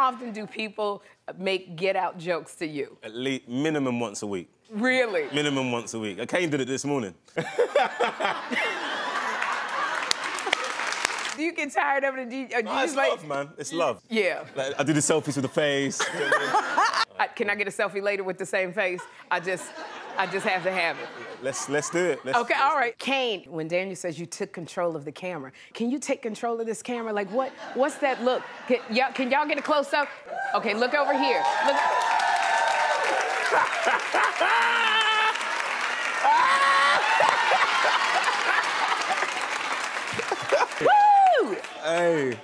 often do people make get out jokes to you? At least minimum once a week. Really? Minimum once a week. Kane did it this morning. do you get tired of it? Do you, do No, you it's like, love, man. It's love. Yeah. Like, I do the selfies with the face. I, can I get a selfie later with the same face? I just, I just have to have it. let's let's do it. Let's, Okay, all right. Kane, when Daniel says you took control of the camera, can you take control of this camera? Like, what? What's that look? Can y'all, can y'all get a close up? Okay, look over here. Look. Woo! Hey.